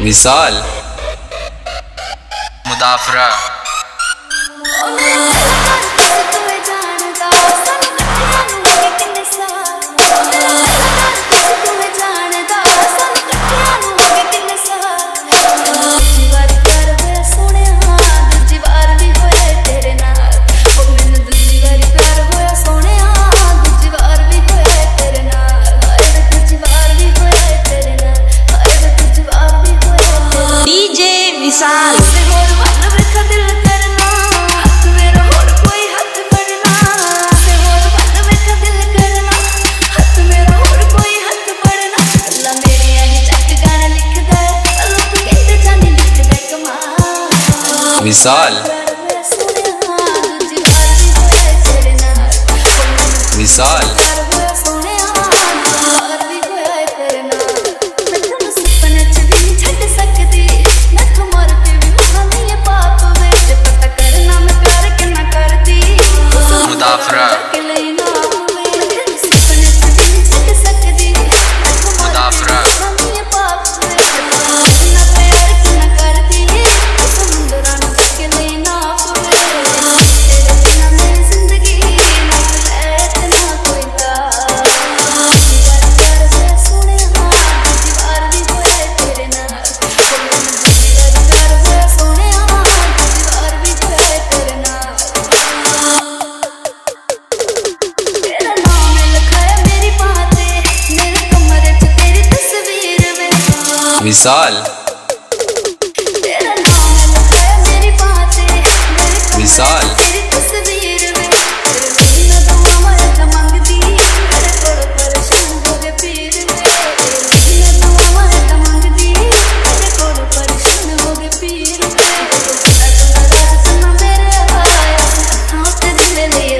विशाल मुदाफरा। विशाल विशाल लिए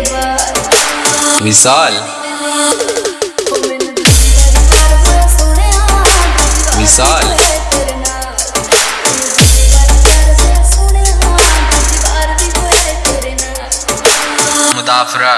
बात विशाल विशाल। मुदाफरा